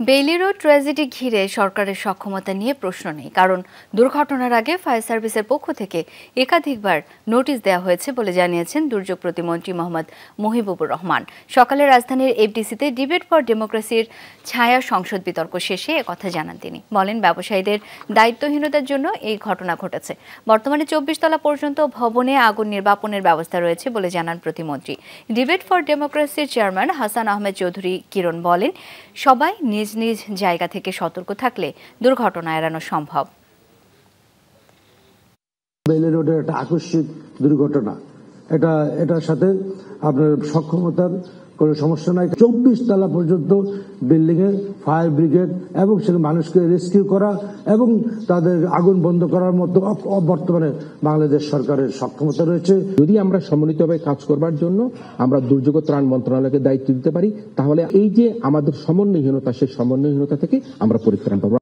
Bailey road tragedy ঘিরে সরকারের সক্ষমতা নিয়ে প্রশ্ন নেই, কারণ দুর্ঘটনার আগে ফায়ার সার্ভিসের পক্ষ থেকে একাধিকবার নোটিশ দেওয়া হয়েছে বলে জানিয়েছেন দুর্যোগ প্রতিমন্ত্রী মোহাম্মদ মহিবুবুর রহমান। সকালে রাজধানীর এফডিসিতে ডিবেট ফর ডেমোক্রেসির ছায়া সংসদ বিতর্ক শেষে কথা জানান তিনি। বলেন, ব্যবসায়ীদের দায়িত্বহীনতার জন্য এই ঘটনা ঘটেছে। বর্তমানে চব্বিশ তলা পর্যন্ত ভবনে আগুন নির্বাপনের ব্যবস্থা রয়েছে বলে জানান প্রতিমন্ত্রী। ডিবেট ফর ডেমোক্রেসির চেয়ারম্যান হাসান আহমেদ চৌধুরী কিরণ বলেন, সবাই নিজ নিজ নিজ জায়গা থেকে সতর্ক থাকলে দুর্ঘটনা এড়ানো সম্ভব। বেলে রোডের একটা আকস্মিক দুর্ঘটনা। এটা, এটার সাথে আপনার সক্ষমতার কোনো সমস্যা নাই। চব্বিশ তলা পর্যন্ত বিল্ডিং এ ফায়ার ব্রিগেড এবং সেখানে মানুষকে রেস্কিউ করা এবং তাদের আগুন বন্ধ করার মতো বর্তমানে বাংলাদেশ সরকারের সক্ষমতা রয়েছে। যদি আমরা সমন্বিতভাবে কাজ করবার জন্য আমরা দুর্যোগ ত্রাণ মন্ত্রণালয়কে দায়িত্ব দিতে পারি, তাহলে এই যে আমাদের সমন্বয়হীনতা, সেই সমন্বয়হীনতা থেকে আমরা পরিত্রাণ পাবো।